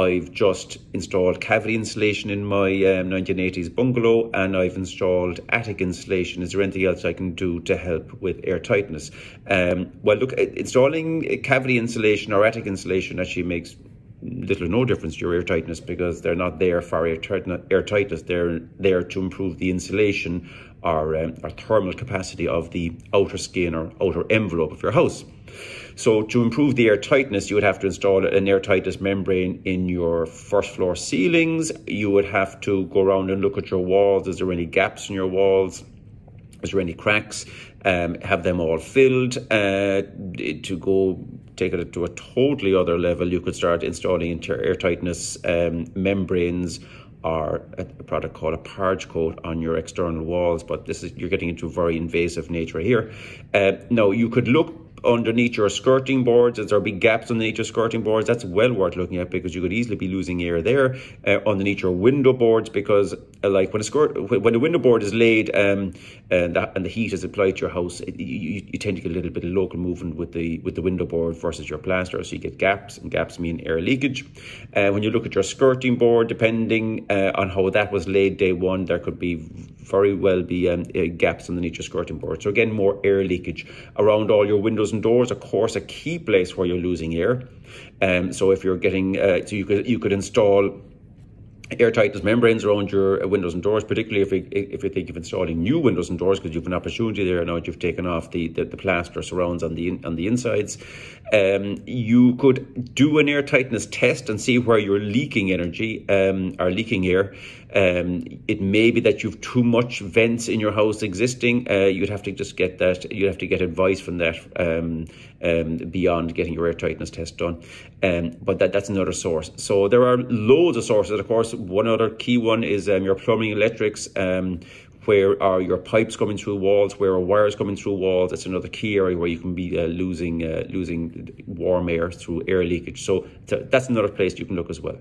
I've just installed cavity insulation in my um, 1980s bungalow and I've installed attic insulation. Is there anything else I can do to help with air tightness? Um, well, look, installing cavity insulation or attic insulation actually makes little or no difference to your air tightness because they're not there for air, tightness. They're there to improve the insulation or, um, or thermal capacity of the outer skin or outer envelope of your house. So to improve the air tightness, you would have to install an air tightness membrane in your first floor ceilings. You would have to go around and look at your walls. Is there any gaps in your walls? Is there any cracks? Um, have them all filled. Uh, to go take it to a totally other level, you could start installing air tightness um, membranes or a product called a parge coat on your external walls, but this is you're getting into very invasive nature here. Uh, now you could look underneath your skirting boards, is there big gaps underneath your skirting boards? That's well worth looking at because you could easily be losing air there. Uh, underneath your window boards, because uh, like when a skirt, when the window board is laid um, and, that, and the heat is applied to your house, it, you, you tend to get a little bit of local movement with the with the window board versus your plaster, so you get gaps, and gaps mean air leakage. Uh, when you look at your skirting board, depending uh, on how that was laid day one, there could be very well be um, uh, gaps underneath your skirting board. So again, more air leakage around all your windows and doors, of course, a key place where you're losing air. Um, so if you're getting, uh, so you could you could install air tightness membranes around your windows and doors, particularly if you, if you think of installing new windows and doors because you've an opportunity there now that you've taken off the, the, the plaster surrounds on the on the insides. Um, you could do an air tightness test and see where you're leaking energy um, or leaking air. Um, it may be that you've too much vents in your house existing. Uh, you'd have to just get that. You'd have to get advice from that um, um, beyond getting your air tightness test done. Um, but that, that's another source. So there are loads of sources. Of course, one other key one is um, your plumbing, electrics. Um, where are your pipes coming through walls? Where are wires coming through walls? That's another key area where you can be uh, losing uh, losing warm air through air leakage. So that's another place you can look as well.